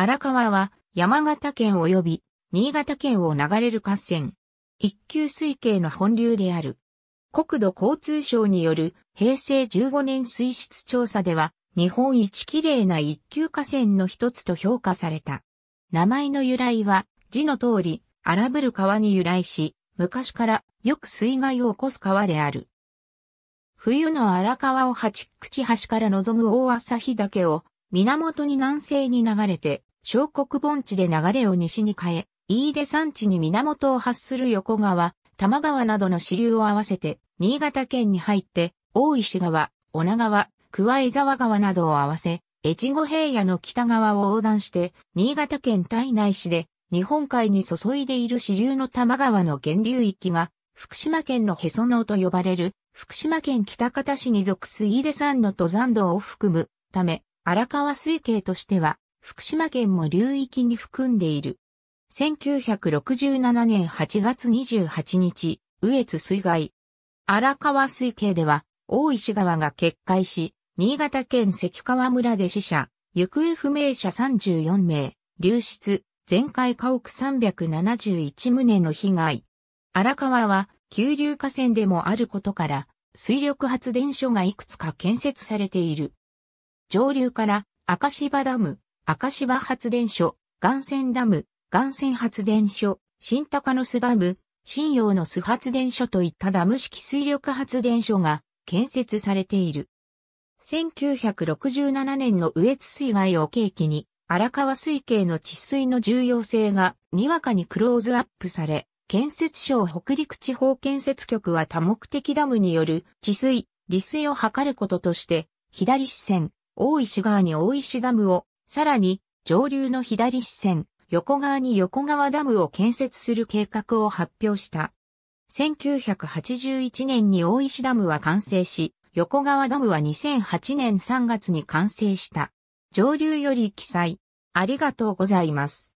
荒川は山形県及び新潟県を流れる河川。一級水系の本流である。国土交通省による平成15年水質調査では日本一綺麗な一級河川の一つと評価された。名前の由来は字の通り荒ぶる川に由来し、昔からよく水害を起こす川である。冬の荒川を八口橋から望む大旭岳を源に南西に流れて、小国盆地で流れを西に変え、飯出山地に源を発する横川、玉川などの支流を合わせて、新潟県に入って、大石川、女川、桑江沢川などを合わせ、越後平野の北側を横断して、新潟県体内市で、日本海に注いでいる支流の玉川の源流域が、福島県のへその緒と呼ばれる、福島県北方市に属す飯出山の登山道を含むため、荒川水系としては、福島県も流域に含んでいる。1967年8月28日、羽越水害。荒川水系では、大石川が決壊し、新潟県関川村で死者、行方不明者34名、流出、全壊家屋371棟の被害。荒川は、急流河川でもあることから、水力発電所がいくつか建設されている。上流から、赤芝ダム、赤芝発電所、岩泉ダム、岩泉発電所、新高野巣ダム、新陽の巣発電所といったダム式水力発電所が建設されている。1967年の羽越水害を契機に、荒川水系の治水の重要性がにわかにクローズアップされ、建設省北陸地方建設局は多目的ダムによる治水、利水を図ることとして、左支線、大石川に大石ダムを、さらに上流の左支線、横側に横川ダムを建設する計画を発表した。1981年に大石ダムは完成し、横川ダムは2008年3月に完成した。上流より記載。ありがとうございます。